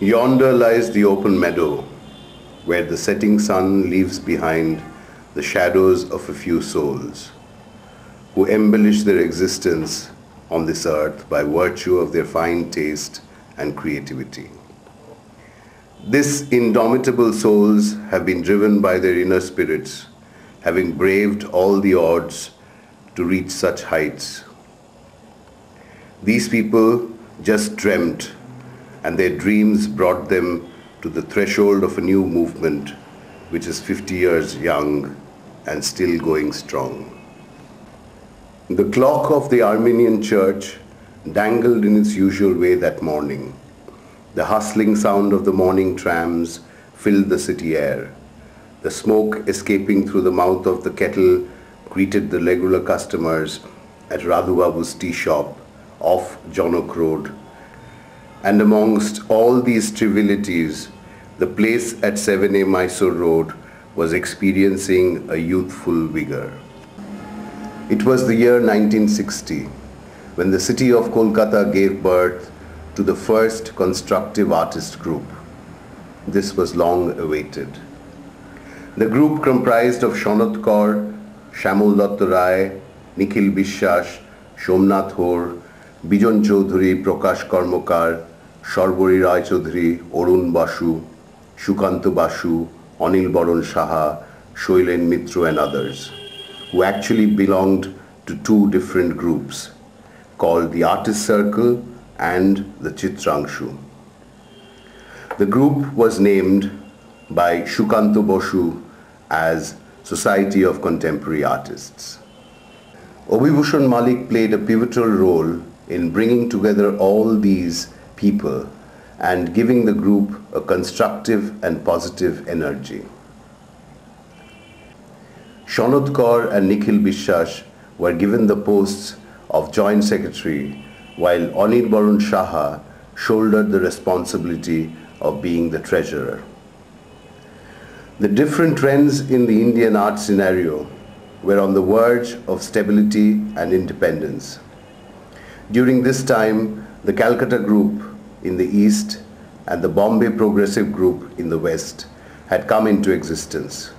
Yonder lies the open meadow, where the setting sun leaves behind the shadows of a few souls, who embellish their existence on this earth by virtue of their fine taste and creativity. These indomitable souls have been driven by their inner spirits, having braved all the odds to reach such heights. These people just dreamt, and their dreams brought them to the threshold of a new movement which is 50 years young and still going strong. The clock of the Armenian church dangled in its usual way that morning. The hustling sound of the morning trams filled the city air. The smoke escaping through the mouth of the kettle greeted the regular customers at Radhubabu's tea shop off Jonok Road. And amongst all these trivialities, the place at 7A Mysore Road was experiencing a youthful vigor. It was the year 1960 when the city of Kolkata gave birth to the first constructive artist group. This was long awaited. The group comprised of Shanat Kaur, Shamul Rai, Nikhil Bishwas, Somnath Hore, Bijon Chaudhuri, Prakash Karmokar, Sharbari Rai Chaudhuri, Arun Basu, Shukanta Basu, Anil Baran Saha, Shoilen Mitro and others who actually belonged to two different groups called the Artist Circle and the Chitrangshu. The group was named by Shukanto Boshu as Society of Contemporary Artists. Obibhushan Malik played a pivotal role in bringing together all these people and giving the group a constructive and positive energy. Shanad Kaur and Nikhil Bishwas were given the posts of Joint Secretary while Anil Baran Saha shouldered the responsibility of being the Treasurer. The different trends in the Indian art scenario were on the verge of stability and independence. During this time, the Calcutta Group in the east and the Bombay Progressive Group in the west had come into existence.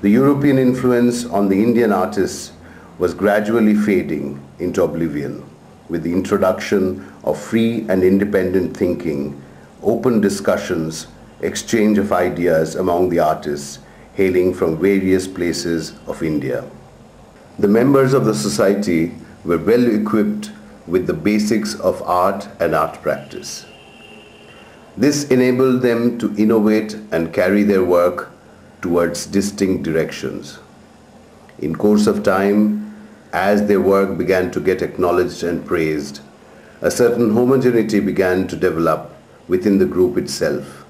The European influence on the Indian artists was gradually fading into oblivion with the introduction of free and independent thinking, open discussions, exchange of ideas among the artists hailing from various places of India. The members of the society were well equipped with the basics of art and art practice. This enabled them to innovate and carry their work towards distinct directions. In course of time, as their work began to get acknowledged and praised, a certain homogeneity began to develop within the group itself.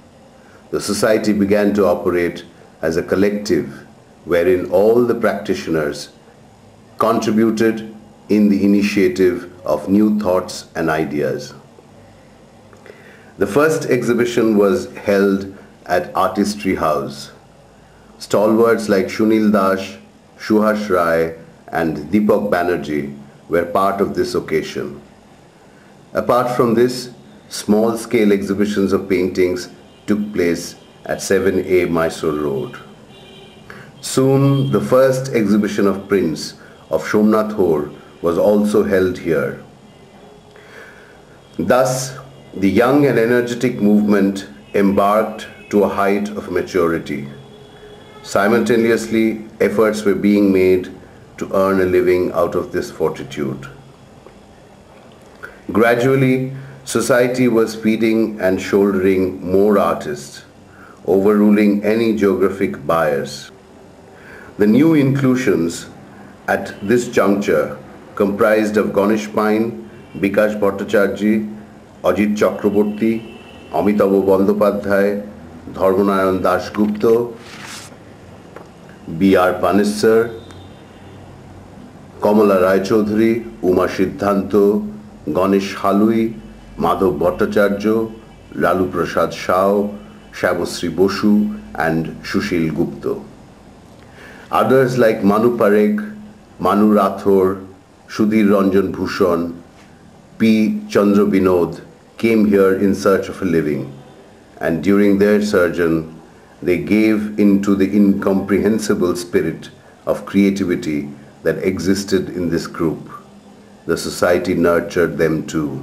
The society began to operate as a collective wherein all the practitioners contributed in the initiative of new thoughts and ideas. The first exhibition was held at Artistry House Stalwarts like Shunil Dash, Shuhas Rai and Deepak Banerjee were part of this occasion. Apart from this, small-scale exhibitions of paintings took place at 7A Mysore Road. Soon, the first exhibition of prints of Somnath Hore was also held here. Thus, the young and energetic movement embarked to a height of maturity. Simultaneously, efforts were being made to earn a living out of this fortitude. Gradually, society was feeding and shouldering more artists, overruling any geographic bias. The new inclusions at this juncture comprised of Ganesh Pine, Bikash Bhattacharjee, Ajit Chakraborty, Amitabh Bandyopadhyay, Dharmanayan Dasgupta, R Paneshwar Kamala Raychaudhuri Uma Siddhanta Ganesh Halui Madhab Bhattacharya Lalu Prasad Sao Shyamashree Basu and Sushil Gupta Others like Manu Parekh, Manu Rathor, Sudhir Ranjan Bhushan, P. Chandra Binod came here in search of a living and during their sojourn, they gave into the incomprehensible spirit of creativity that existed in this group. The society nurtured them too.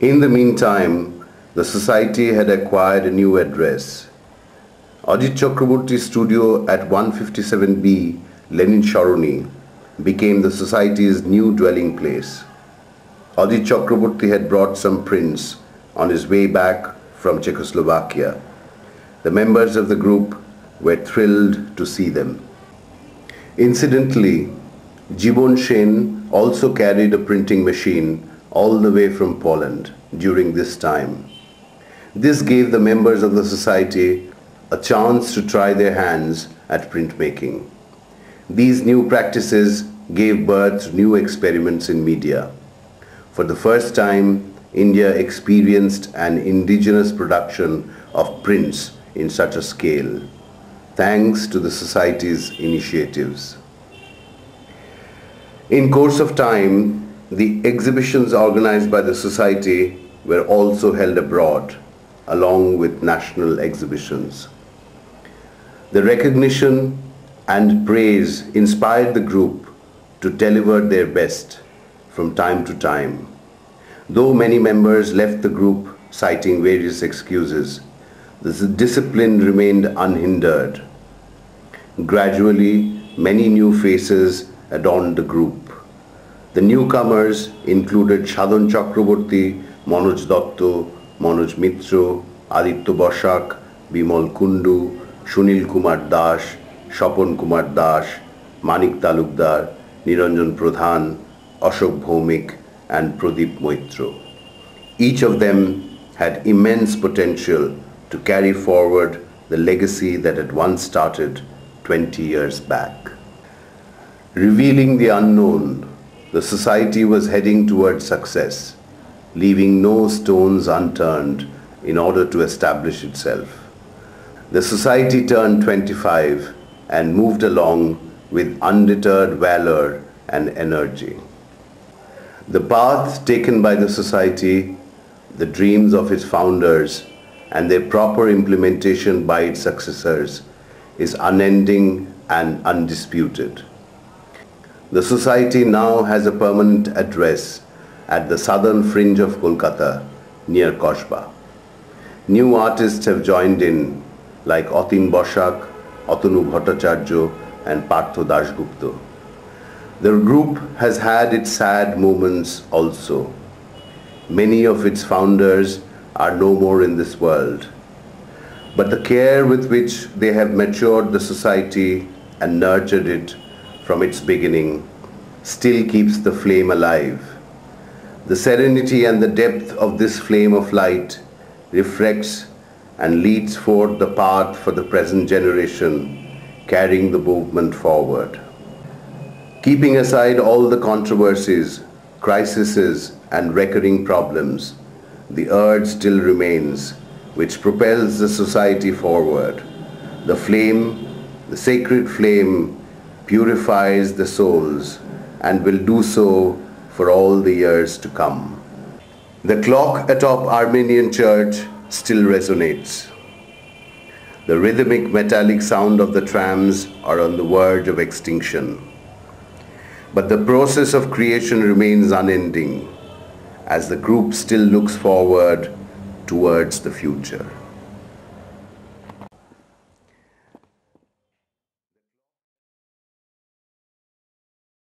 In the meantime, the society had acquired a new address. Ajit Chakraborty studio at 157B Lenin Sharoni became the society's new dwelling place. Ajit Chakraborty had brought some prints on his way back from Czechoslovakia. The members of the group were thrilled to see them. Incidentally, Jibon Shen also carried a printing machine all the way from Poland during this time. This gave the members of the society a chance to try their hands at printmaking. These new practices gave birth to new experiments in media. For the first time, India experienced an indigenous production of prints in such a scale, thanks to the Society's initiatives. In course of time, the exhibitions organized by the Society were also held abroad, along with national exhibitions. The recognition and praise inspired the group to deliver their best from time to time. Though many members left the group citing various excuses, the discipline remained unhindered. Gradually, many new faces adorned the group. The newcomers included Shadon Chakraborty, Manoj Dotto, Manoj Mitra, Aditya Bashak, Bimal Kundu, Sunil Kumar Dash, Shapon Kumar Dash, Manik Talukdar, Niranjan Pradhan, Ashok Bhaumik, and Pradeep Moitro. Each of them had immense potential to carry forward the legacy that had once started 20 years back. Revealing the unknown, the society was heading towards success, leaving no stones unturned in order to establish itself. The society turned 25 and moved along with undeterred valor and energy. The path taken by the society, the dreams of its founders, and their proper implementation by its successors is unending and undisputed. The society now has a permanent address at the southern fringe of Kolkata near Koshba. New artists have joined in like Atin Boshak, Atanu Bhattacharya and Partho Dasgupta. The group has had its sad moments also. Many of its founders are no more in this world. But the care with which they have matured the society and nurtured it from its beginning still keeps the flame alive. The serenity and the depth of this flame of light reflects and leads forth the path for the present generation, carrying the movement forward. Keeping aside all the controversies, crises and recurring problems, the urge still remains which propels the society forward. The flame, the sacred flame, purifies the souls and will do so for all the years to come. The clock atop Armenian Church still resonates. The rhythmic metallic sound of the trams are on the verge of extinction. But the process of creation remains unending as the group still looks forward towards the future.